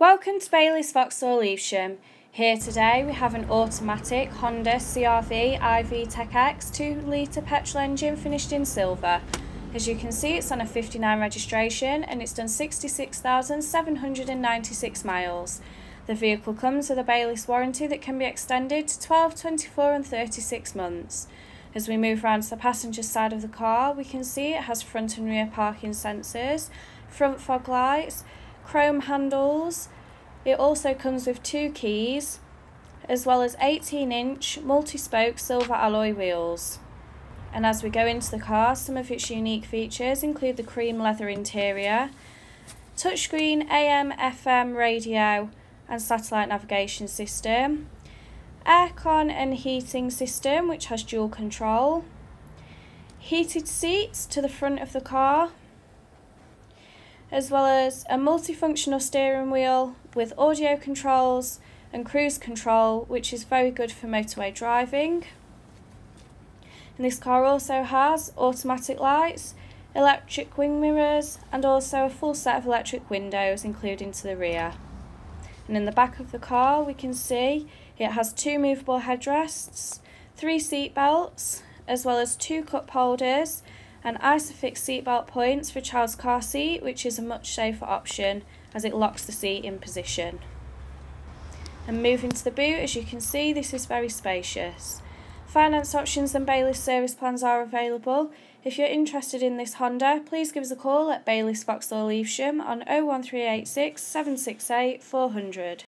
Welcome to Baylis Vauxhall Evesham. Here today we have an automatic Honda CRV i VTEC X 2 litre petrol engine finished in silver. As you can see it's on a 59 registration and it's done 66,796 miles. The vehicle comes with a Baylis warranty that can be extended to 12, 24 and 36 months. As we move around to the passenger side of the car we can see it has front and rear parking sensors, front fog lights, chrome handles. It also comes with two keys, as well as 18 inch multi spoke silver alloy wheels. And as we go into the car, some of its unique features include the cream leather interior, touchscreen AM FM radio and satellite navigation system, aircon and heating system which has dual control, heated seats to the front of the car, as well as a multifunctional steering wheel with audio controls and cruise control, which is very good for motorway driving. And this car also has automatic lights, electric wing mirrors, and also a full set of electric windows, including to the rear. And in the back of the car, we can see it has two movable headrests, three seat belts, as well as two cup holders and Isofix seatbelt points for child's car seat, which is a much safer option as it locks the seat in position. And moving to the boot, as you can see, this is very spacious. Finance options and Baylis service plans are available. If you're interested in this Honda, please give us a call at Baylis Vauxhall Evesham on 01386 768 400.